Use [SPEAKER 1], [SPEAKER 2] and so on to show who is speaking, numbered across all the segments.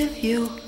[SPEAKER 1] of view.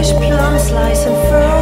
[SPEAKER 1] Eyelash, plum slice, and furrow